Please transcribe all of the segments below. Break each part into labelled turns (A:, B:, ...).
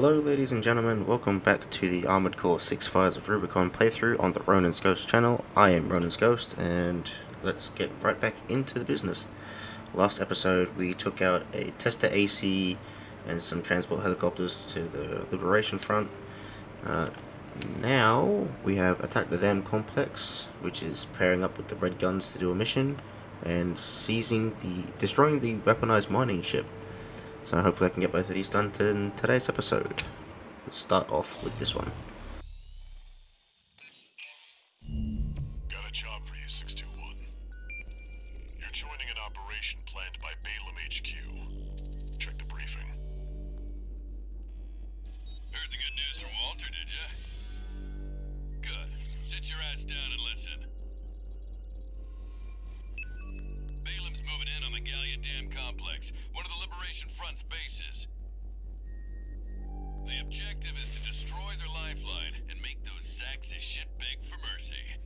A: Hello ladies and gentlemen, welcome back to the Armored Core 6 Fires of Rubicon playthrough on the Ronin's Ghost channel. I am Ronin's Ghost and let's get right back into the business. Last episode we took out a Tester AC and some transport helicopters to the Liberation Front. Uh, now we have attacked the dam complex, which is pairing up with the red guns to do a mission and seizing the destroying the weaponized mining ship. So hopefully I can get both of these done in today's episode. Let's start off with this one.
B: Got a job for you, 621. You're joining an operation planned by Balam HQ. Check the briefing.
C: Heard the good news from Walter, did ya? Good. Sit your ass down and Front's bases. The objective is to destroy their lifeline and make those sacks of shit beg for mercy.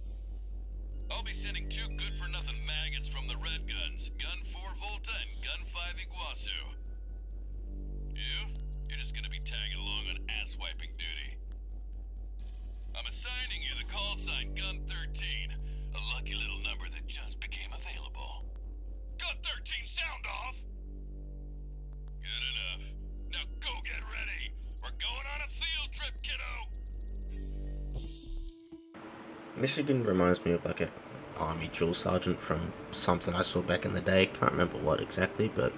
C: I'll be sending two good-for-nothing maggots from the Red Guns, Gun 4 Volta and Gun 5 Iguazu. You? You're just gonna be tagging along on ass-wiping duty. I'm assigning you the call sign Gun 13, a lucky little number that just became available. Gun 13, sound off! Good enough. Now go get ready! We're going on a field trip, kiddo!
A: Michigan reminds me of like a army drill sergeant from something I saw back in the day. Can't remember what exactly, but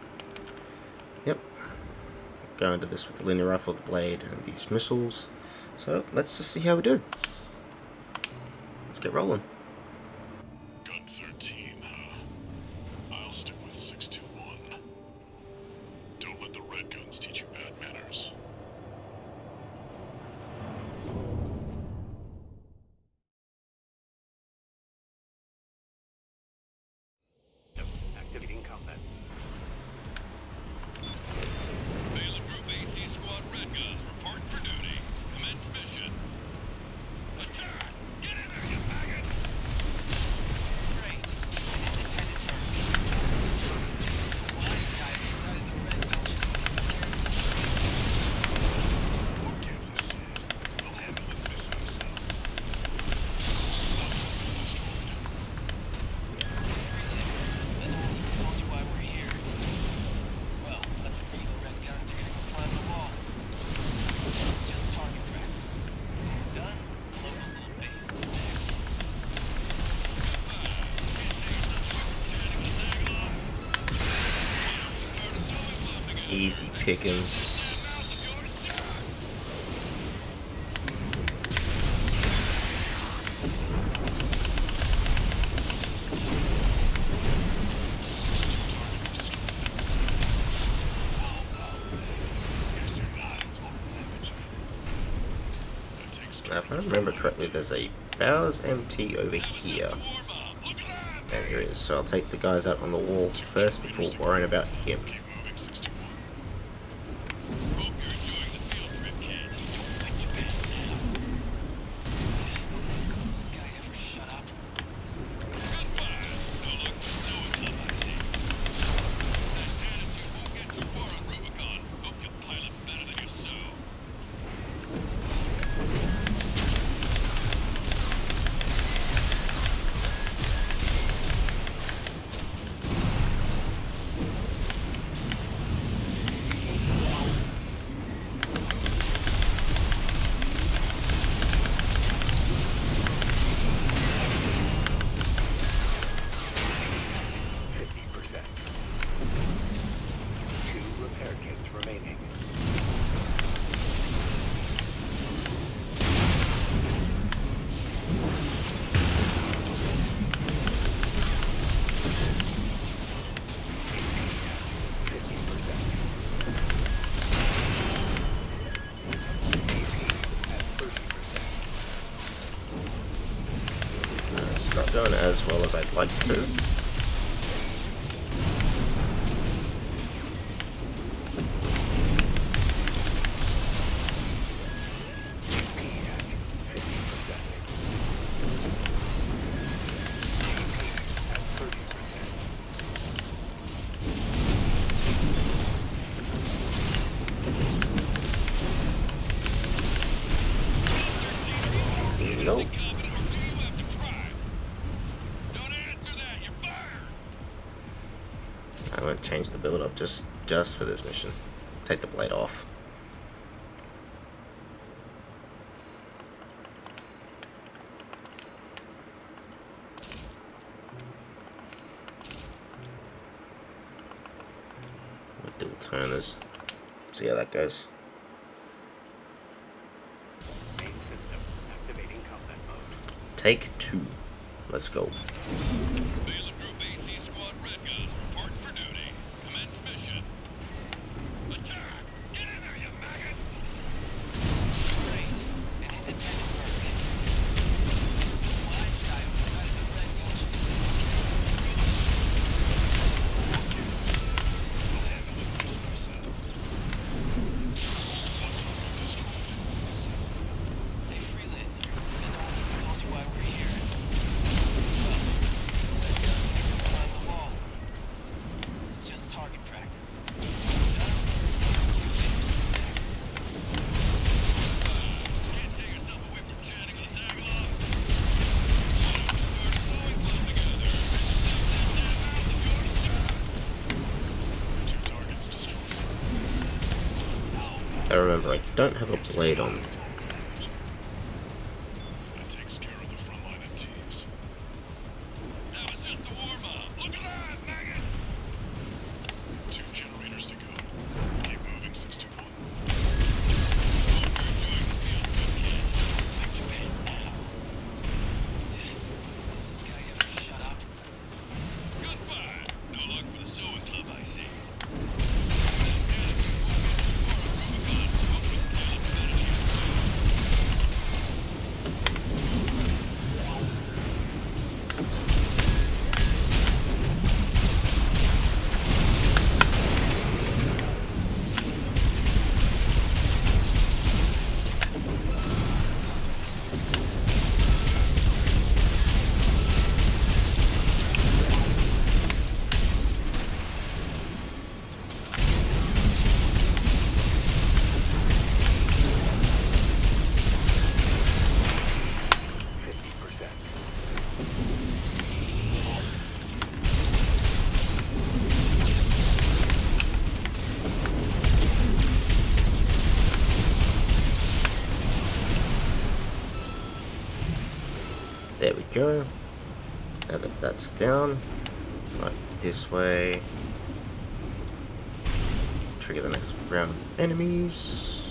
A: yep. Go into this with the linear rifle, the blade, and these missiles. So let's just see how we do. Let's get rolling.
D: Care
A: Now, if I remember correctly, there's a Bowers MT over here. There he is. So I'll take the guys out on the wall first before worrying about him. as well as I'd like to.
C: Nope. change the build up just, just for this mission. Take the blade off. With dual turners. See how that goes. Take two. Let's go.
E: I
C: remember I don't have a blade on.
A: go.
E: Now
F: that
C: that's down, right this way. Trigger the next round of enemies.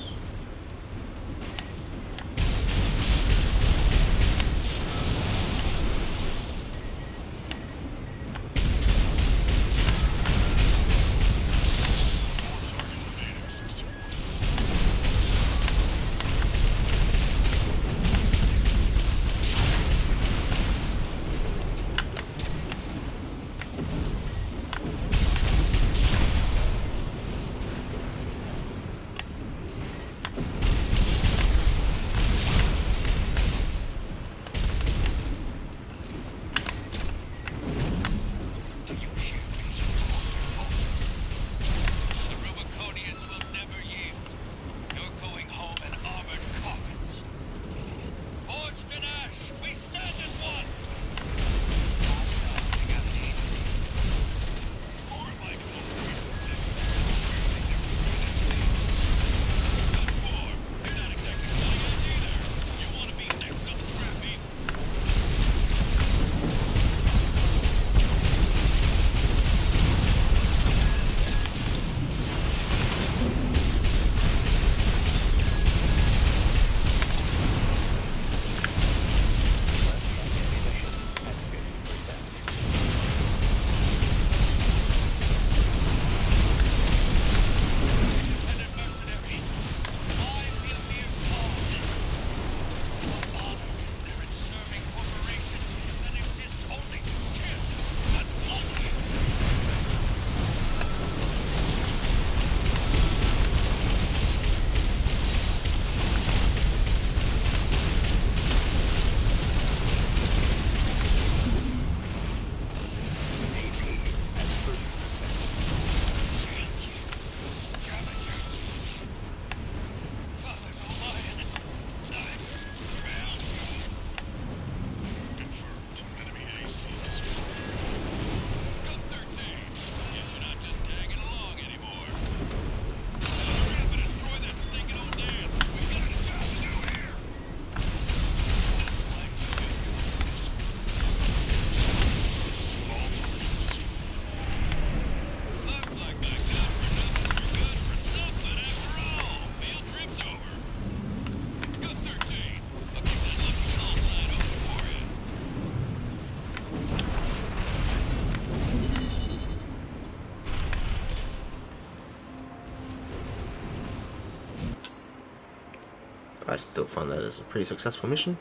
E: I
A: still find that as a pretty successful mission.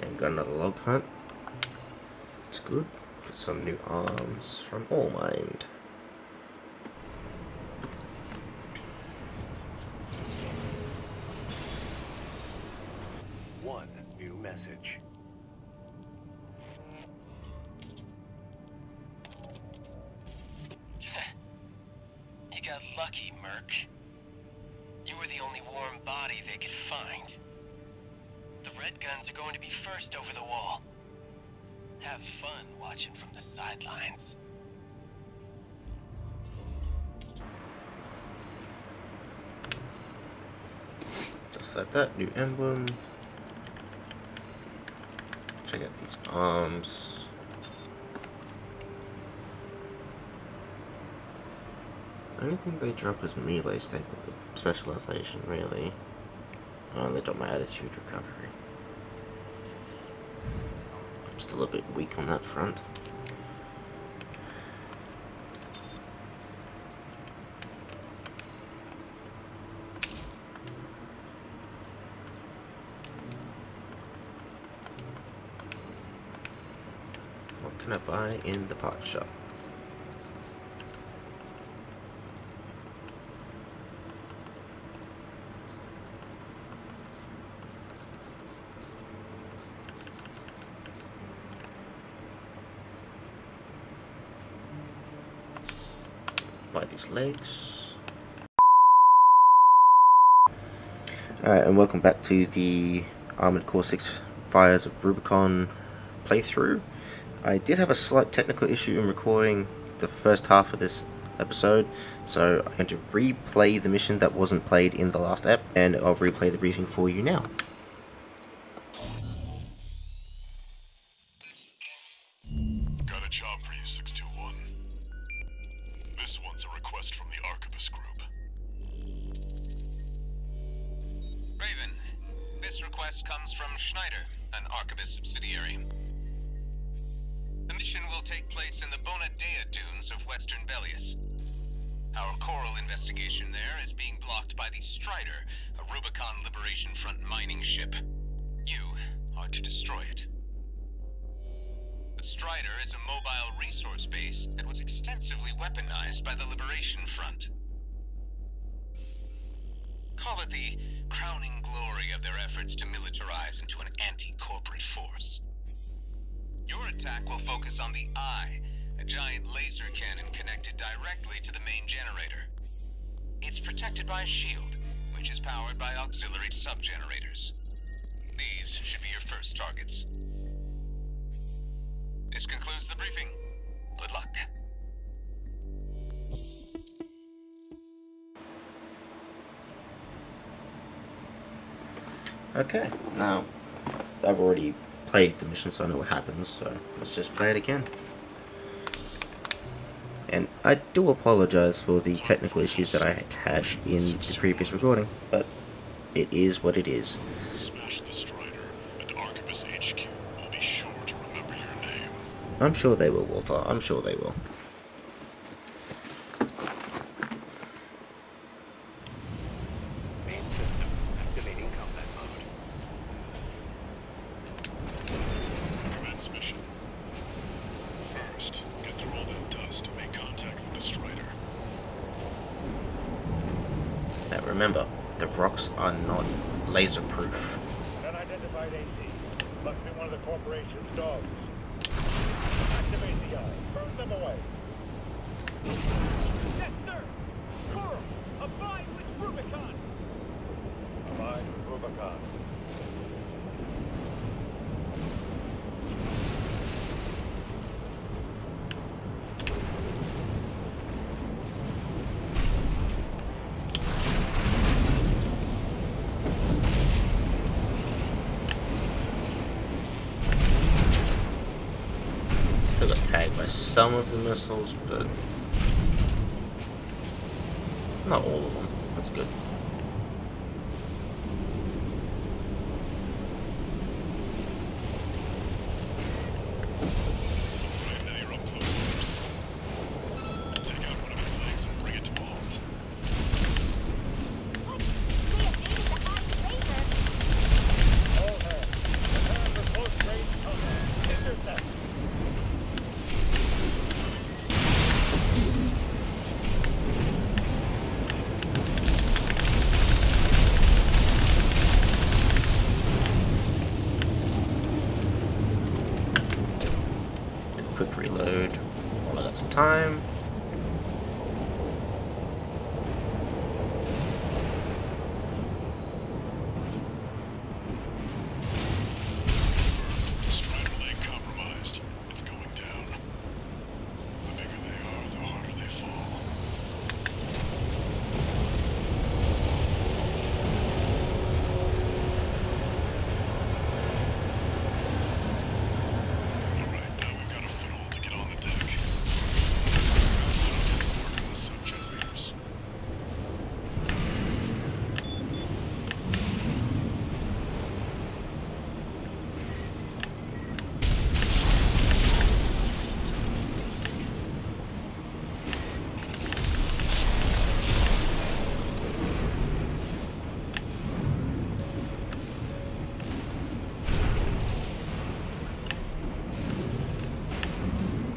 A: And got another log hunt. It's good. Got some new arms from Allmind.
G: One
H: Have fun watching from the sidelines.
A: Just like that, new emblem. Check out these arms. Only thing they drop is melee specialization, really. Oh, they drop my attitude recovery. A bit weak on that front. What can I buy in the pot shop? These legs. Alright, and welcome back to the Armored Core 6 Fires of Rubicon playthrough. I did have a slight technical issue in recording the first half of this episode, so I'm going to replay the mission that wasn't played in the last app, and I'll replay the briefing for you now.
I: It the crowning glory of their efforts to militarize into an anti-corporate force. Your attack will focus on the Eye, a giant laser cannon connected directly to the main generator. It's protected by a shield, which is powered by auxiliary sub-generators. These should be your first targets. This concludes the briefing. Good luck.
A: Okay, now I've already played the mission, so I know what happens. So let's just play it again. And I do apologize for the technical issues that I had in the previous recording, but it is what it is.
B: Smash the Strider, and Arquebus HQ will be sure to remember your name.
A: I'm sure they will, Walter. I'm sure they will.
G: Main system activating combat mode.
B: Commence mission. First, get through all that dust to make contact with the Strider.
A: Now remember, the rocks are not laser proof.
J: Unidentified AC. Must be one of the corporation's dogs. Activate the eye. Burn them away. Yes, sir! Coral! Abide with Rubicon! Abide with Rubicon.
A: Still got tagged by some of the missiles, but not all of them. That's good. Time.
B: Confirmed. Strider leg compromised. It's going down. The bigger they are, the harder they fall. Alright, now we've got a foothold to get on the deck. Now get to work on the sub-generators.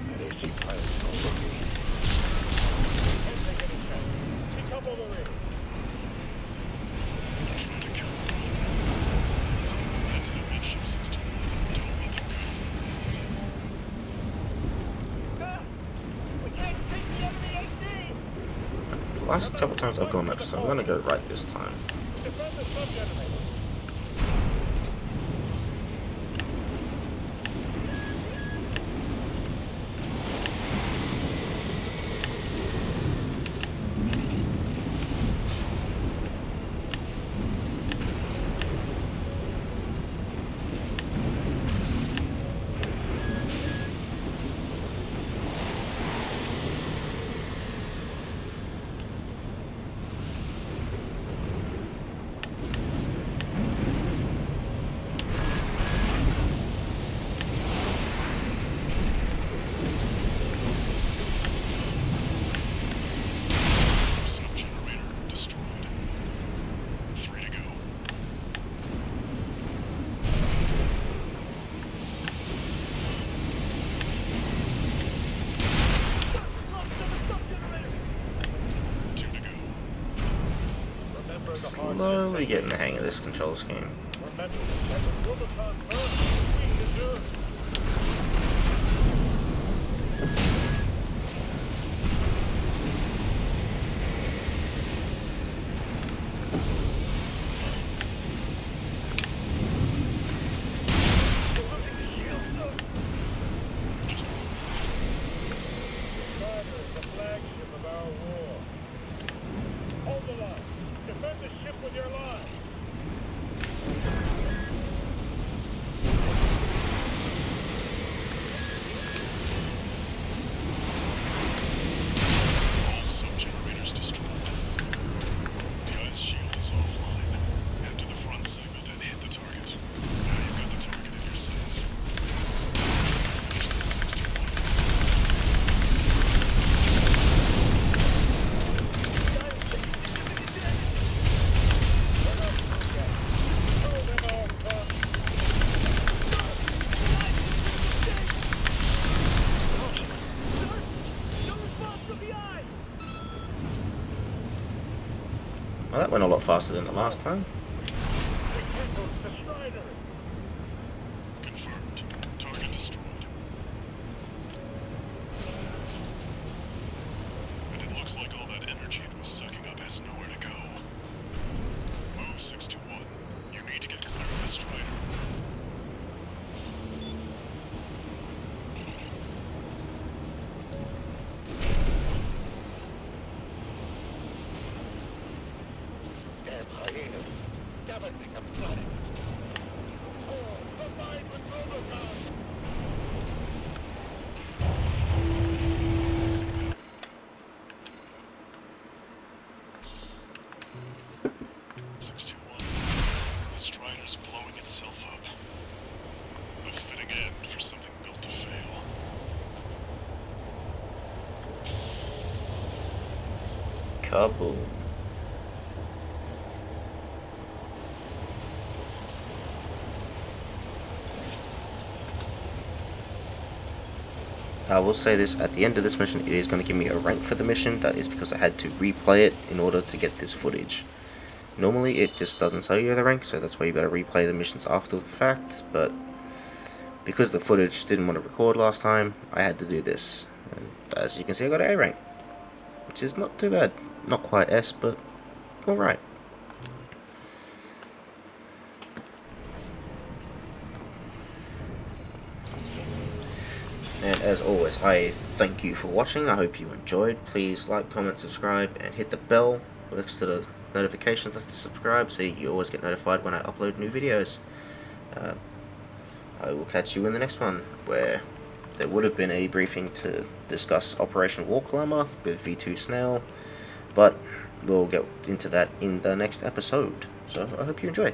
J: That AC pilot's no rookie. Can't take any chances. See cavalry.
B: They're trying to counter run. Head to the midship 61 and don't let them go.
J: We can't take the enemy AC!
A: The last couple times I've gone left, so I'm gonna go right this time.
J: Hard
A: Slowly getting the hang of this control scheme. Went a lot faster than the last time.
B: Target destroyed. And it looks like all that energy it was sucking up has nowhere to go. Move 621. You need to get clear of the Strider.
J: Damn hyenas. Never think I'm got it. Oh, combined with Rubicon.
B: See that? Six two one. The Strider's blowing itself up. A fitting end for something built to fail.
A: Kaboom. I will say this, at the end of this mission it is going to give me a rank for the mission, that is because I had to replay it in order to get this footage. Normally it just doesn't tell you the rank, so that's why you gotta replay the missions after the fact, but because the footage didn't want to record last time, I had to do this. And as you can see, I got an A rank, which is not too bad. Not quite S, but alright. And as always, I thank you for watching. I hope you enjoyed. Please like, comment, subscribe, and hit the bell next to the notifications to subscribe so you always get notified when I upload new videos. Uh, I will catch you in the next one, where there would have been a briefing to discuss Operation Wall Climber with V2 Snail, but we'll get into that in the next episode. So I hope you enjoy.